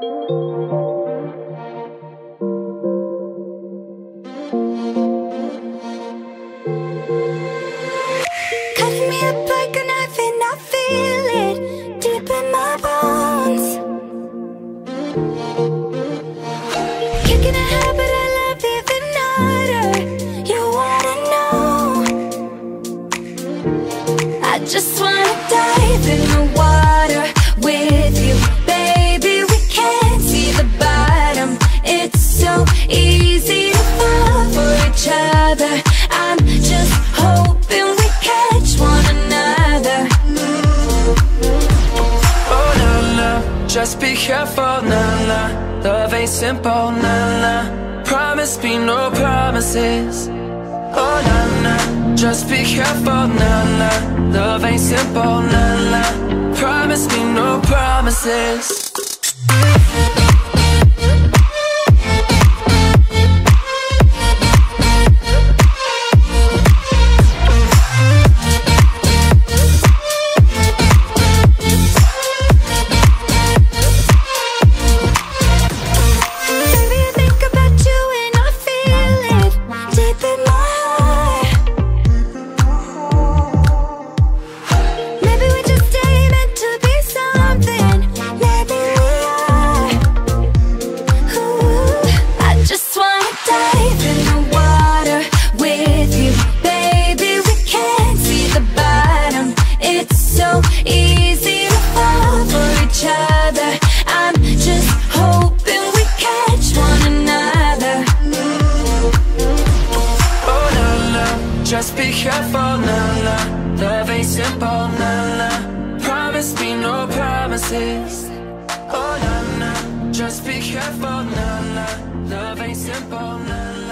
Cutting me up like a knife and I feel it deep in my bones. Kicking I love even harder. You wanna know? I just wanna dive in the water I'm just hoping we catch one another. Oh na na, just be careful, na na. Love ain't simple, na na. Promise me no promises. Oh na na, just be careful, na na. Love ain't simple, na na. Promise me no promises. Be careful, na na. Love ain't simple, na na. Promise me no promises. Oh na na, just be careful, na na. Love ain't simple, na na.